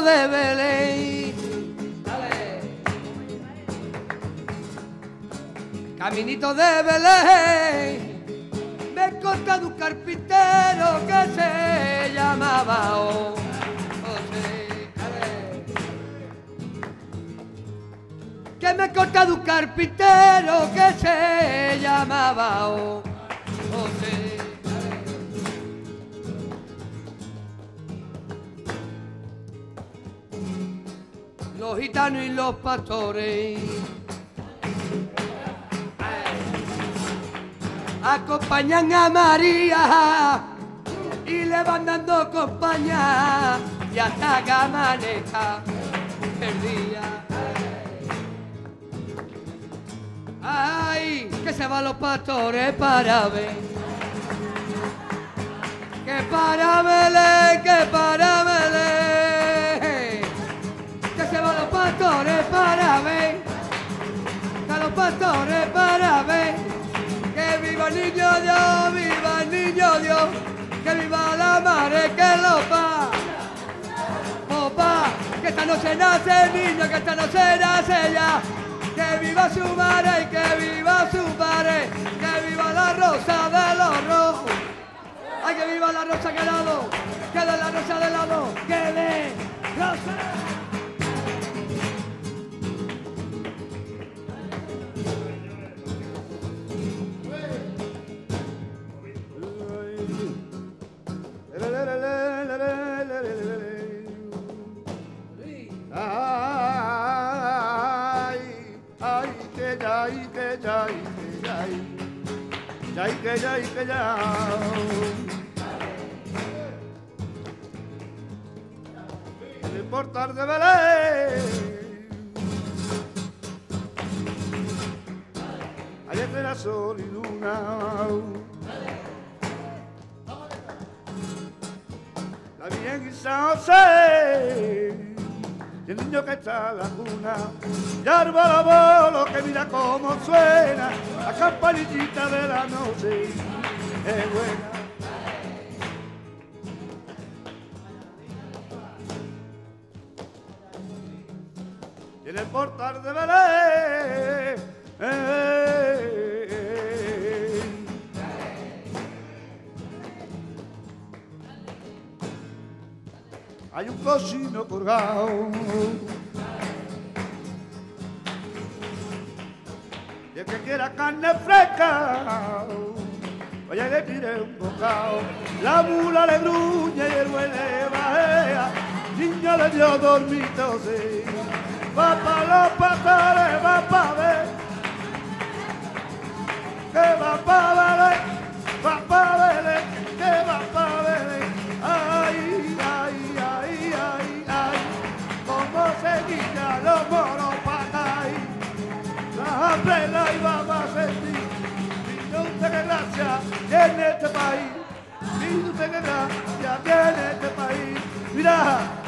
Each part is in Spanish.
de Belén. Caminito de Belén, me he cortado un carpintero que se llamaba O- José. Que me he cortado un carpintero que se llamaba O- Los gitanos y los pastores. acompañan a María y le van dando compañía y hasta que amanezca el día. Ay, que se van los pastores para ver. Que para Belén, que para para ver. Que viva el niño Dios, viva el niño Dios, que viva la madre que lo va. Opa, que esta noche nace el niño, que esta noche nace ya. Que viva su madre y que viva su padre, que viva la rosa de los rojos. Ay, que viva la rosa que lado, que de la rosa de lado, que de rosa. Ya, y. En el portal de Belén. Allá era sol y luna. La Virgen y San José, el niño que está en la cuna, y árbol bolo que mira cómo suena, la campanillita de la noche, es buena. Y el portal de Belén, hay un cocino colgado. Y el que quiera carne fresca, vaya y le un bocado. La mula le gruñe y el buey le bajea. Niño le dio dormito, sí. Va este país. Mira.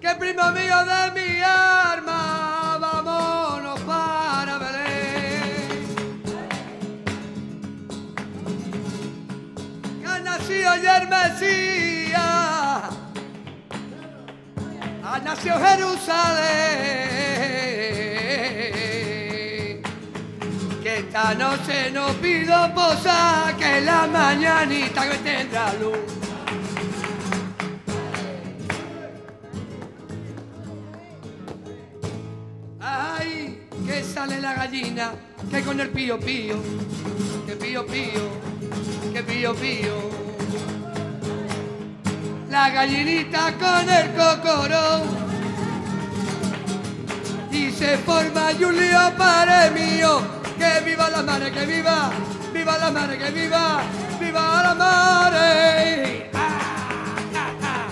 Que primo mío de mi arma, vámonos para Belén. Que ya el Mesías, ha nacido Jerusalén. Esta noche no pido posar, que la mañanita que tendrá luz. Ay, que sale la gallina, que con el pío pío, que pío pío, que pío pío. La gallinita con el cocorón y se forma lío para mío. Viva la madre, que viva, viva la madre, que viva, viva la ah.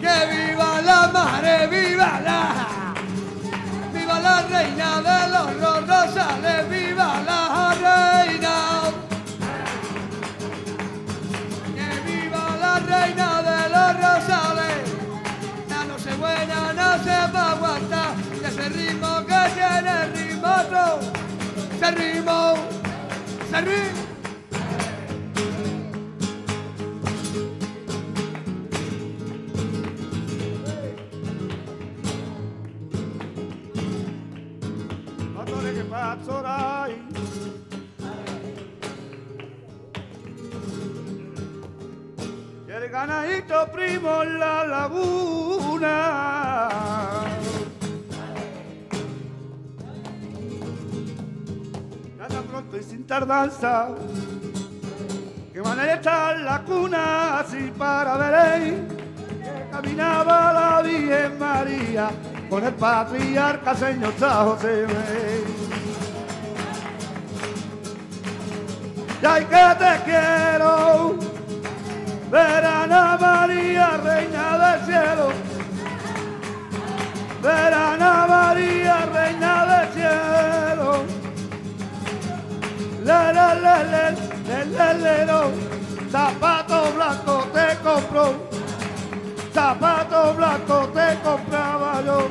Que viva la madre, viva la. ¡Viva la reina de los ro- rosales! ¡Viva ganadito primo en la laguna Ya tan pronto y sin tardanza Que van a echar la cuna así para Belén que caminaba la Virgen María con el patriarca señor San José. Y ay que te quiero, verana María, reina del cielo. Verana María, reina del cielo. Le, le. Zapato blanco te compro zapato blanco te compraba yo.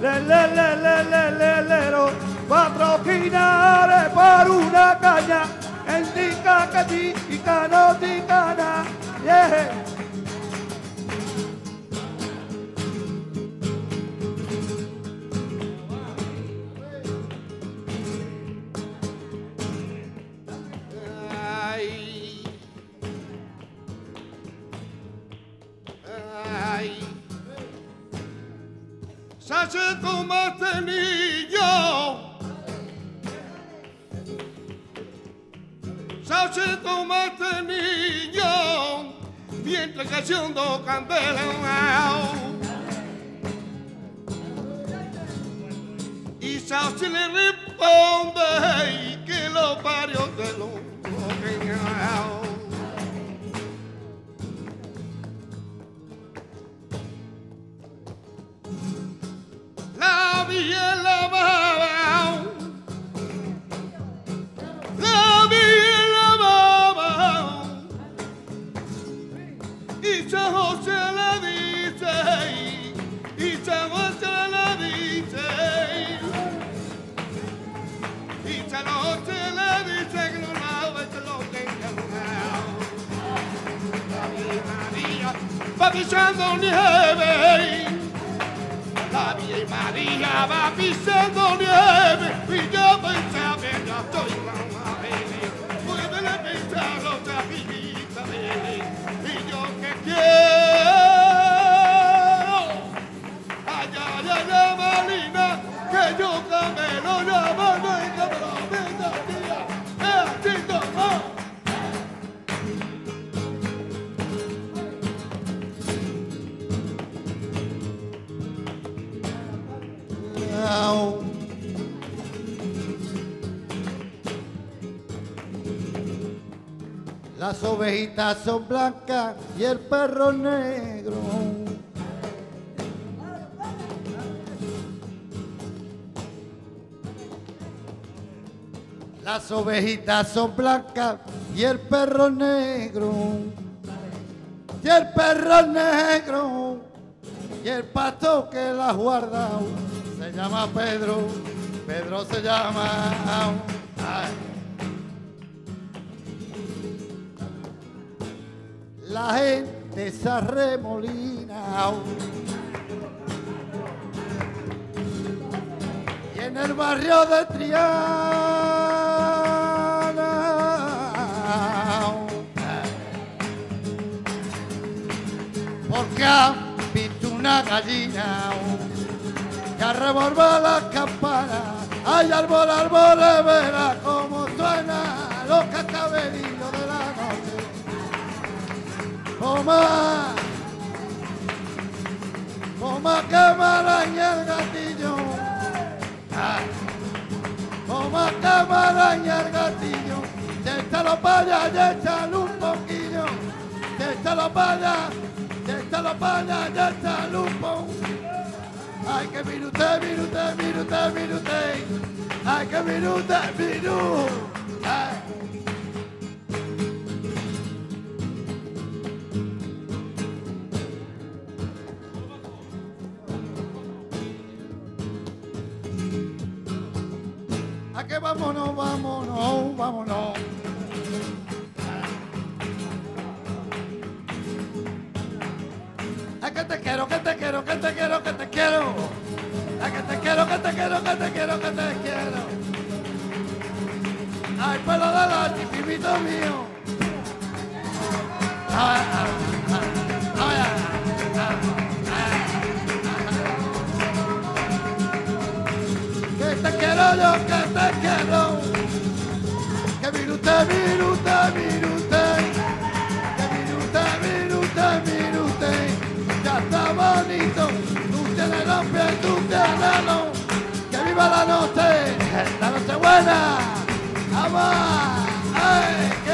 Le, le, le, le, le, le, le, ro. Cuatro quinares por una caña, indica que tica, no ticana. Yeah. Ay. Ay. Como Sache como este niño. Mientras que haciendo candela. Y Sache le responde que los varios de los pisando nieve. La Vía María va pisando nieve y yo pensaba en estoy con María. Pueden pensar y yo que quiero. Las ovejitas son blancas y el perro negro. Las ovejitas son blancas y el perro negro. Y el perro negro. Y el pato que las guarda se llama Pedro. Pedro se llama. La gente se arremolina. Y en el barrio de Triana. Porque han visto una gallina que revolver las campanas. Ay, árbol, árbol, Toma, toma que maraña el gatillo. Toma que maraña el gatillo. Para allá y échale un poquillo. Para allá, échalo para allá y échale un poquillo. Ay, que minute, minute, minute, minute. Ay, que minute, minute. Ay. Vámonos, vámonos, vámonos. A que te quiero, que te quiero, que te quiero, que te quiero. A que te quiero, que te quiero, que te quiero, que te quiero. Ay, pelo de la chipimito mío. Que te quiero. Que minute, minute, minute. Que minute, minute, minute. Ya está bonito. Tú tienes los pies, tú tienes los. Que viva la noche, la noche buena. Vamos, ay.